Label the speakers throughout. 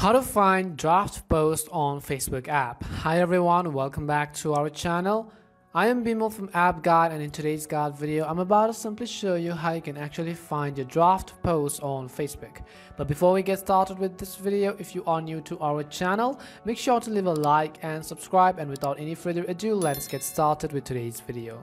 Speaker 1: How to find draft post on Facebook app. Hi everyone, welcome back to our channel. I am Bimal from App Guide and in today's guide video, I'm about to simply show you how you can actually find your draft post on Facebook. But before we get started with this video, if you are new to our channel, make sure to leave a like and subscribe and without any further ado, let's get started with today's video.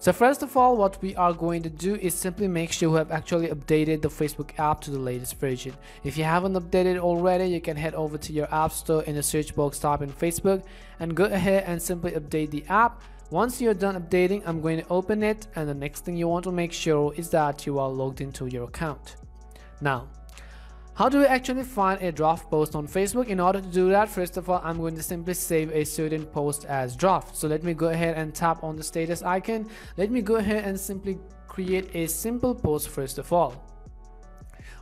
Speaker 1: So first of all, what we are going to do is simply make sure we have actually updated the Facebook app to the latest version. If you haven't updated already, you can head over to your app store in the search box type in Facebook and go ahead and simply update the app. Once you're done updating, I'm going to open it and the next thing you want to make sure is that you are logged into your account. Now, how do we actually find a draft post on Facebook? In order to do that, first of all, I'm going to simply save a certain post as draft. So let me go ahead and tap on the status icon. Let me go ahead and simply create a simple post first of all.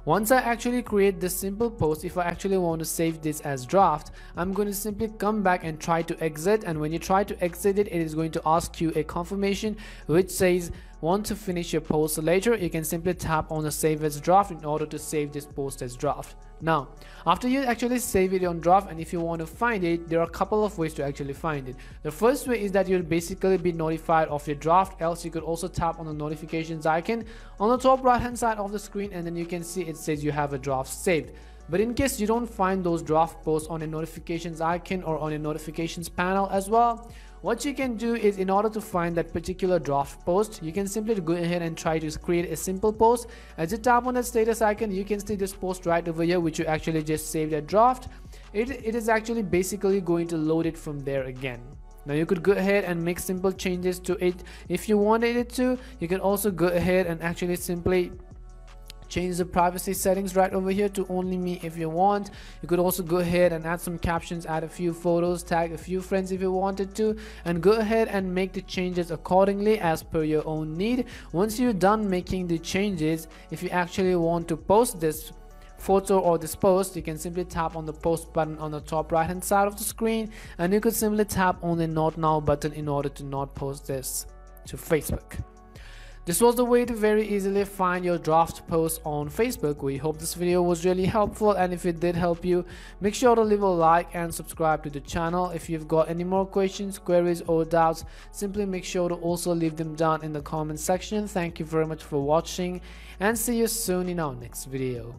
Speaker 1: Once I actually create this simple post, if I actually want to save this as draft, I'm going to simply come back and try to exit and when you try to exit it, it is going to ask you a confirmation which says want to finish your post later, you can simply tap on the save as draft in order to save this post as draft. Now, after you actually save it on draft and if you want to find it, there are a couple of ways to actually find it. The first way is that you'll basically be notified of your draft, else you could also tap on the notifications icon on the top right hand side of the screen and then you can see it says you have a draft saved. But in case you don't find those draft posts on a notifications icon or on a notifications panel as well, what you can do is in order to find that particular draft post, you can simply go ahead and try to create a simple post. As you tap on the status icon, you can see this post right over here, which you actually just saved a draft. It, it is actually basically going to load it from there again. Now you could go ahead and make simple changes to it if you wanted it to. You can also go ahead and actually simply change the privacy settings right over here to only me if you want. You could also go ahead and add some captions add a few photos tag a few friends if you wanted to and go ahead and make the changes accordingly as per your own need. Once you're done making the changes if you actually want to post this photo or this post you can simply tap on the post button on the top right hand side of the screen and you could simply tap on the not now button in order to not post this to facebook this was the way to very easily find your draft post on Facebook. We hope this video was really helpful and if it did help you, make sure to leave a like and subscribe to the channel. If you've got any more questions, queries or doubts, simply make sure to also leave them down in the comment section. Thank you very much for watching and see you soon in our next video.